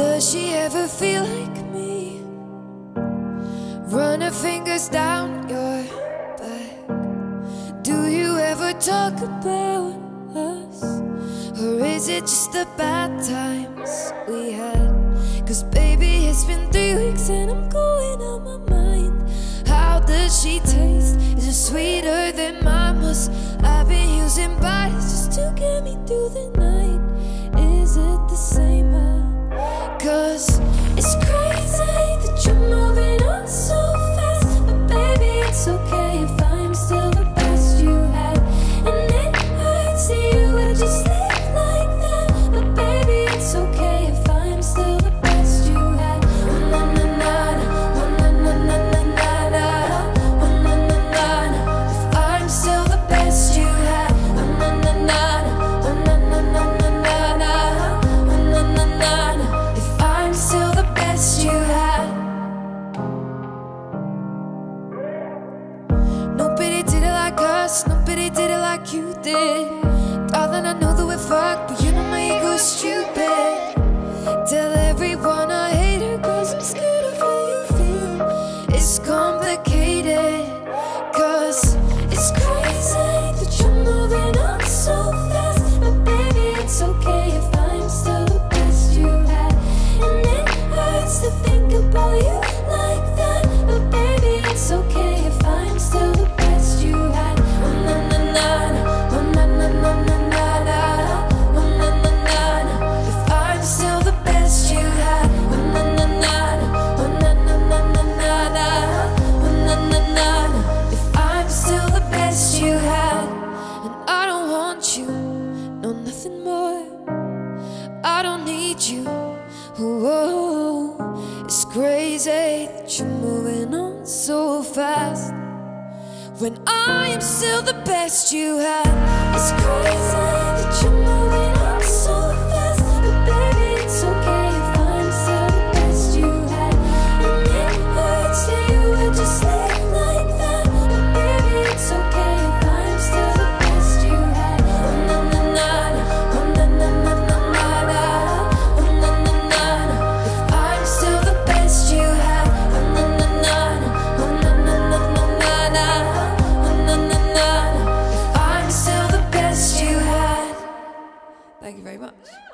Does she ever feel like me? Run her fingers down your back. Do you ever talk about us? Or is it just the bad times we had? Cause baby, it's been three weeks and I'm going on my mind. How does she taste? Is it sweeter than mine was? I've been using bites just to get. Did it like you did. Whoa, it's crazy that you're moving on so fast when I am still the best you have. It's crazy that you're. very much.